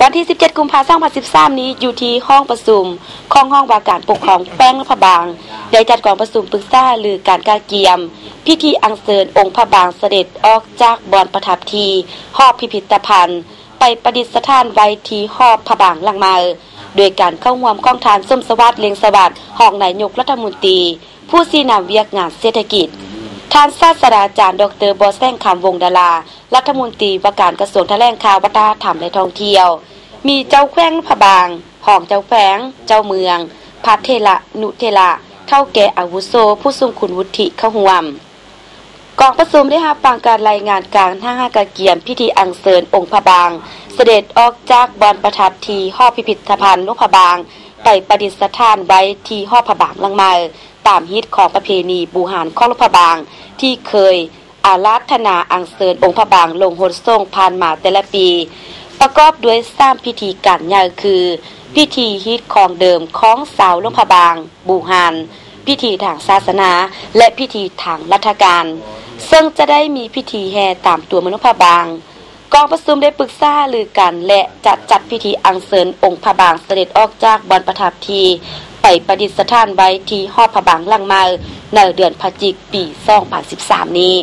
วันที่ 17 กุมภาพันธ์2013 นี้อยู่ที่ห้องประชุมของห้องว่าการปกครองแป้งรัฐบาลได้จัดกองประชุมปรึกษาหรือการกาเกียม พิธีอังเชิญองค์พระบางเสด็จออกจากบอนประทับทีหอบพิพิธภัณฑ์ ไปประดิษฐานไว้ที่หอบพระบางหลังมาโดยการเข้าร่วมของทานส้มสวัสดิ์เลียงสวัสดิ์ห้องนายกรัฐมนตรี ผู้ซีนำเวียกงานเศรษฐกิจ ท่านศาสตราจารย์ ดรบอสแซงคำวงดารา รัฐมนตรีว่าการกระทรวงแถลงข่าววัฒนธรรมและท่องเที่ยว มีเจ้าแขวงพระบางห้องเจ้าแขวง เจ้าเมืองพัทเทละนุเทละเท่าแก่อาวุโสผู้ทรงคุณวุฒิเข้าห่วมกองประชุมได้รับฟังการรายงานการท่างหากาเกียมพิธีอังเสริญองค์พระบาง เสด็จออกจากบอนประทับทีหอพิพิธภัณฑ์นพระบาง ไปประดิษฐานไว้ที่หอพระบางลังมา ตามฮิตของประเพณีบูหารข้องนกพระบาง ที่เคยอาราธนาอังเสริญองค์พระบางลงหนทรงผ่านมาแต่ละปี ประกอบด้วยสามพิธีการใหญ่คือ พิธีฮิตของเดิมของสาวลงพระบาง บูหานพิธีทางศาสนา และพิธีทางรัฐการ ซึ่งจะได้มีพิธีแห่ตามตัวมนุษย์พระบาง กองประชุมได้ปรึกษาหรือกัน และจะจัดพิธีอังเสริญองค์พระบางเสด็จออกจากบอนประทับทีไปประดิษฐานไว้ที่หอพระบางลังมาในเดือนพฤศจิกปี2013นี้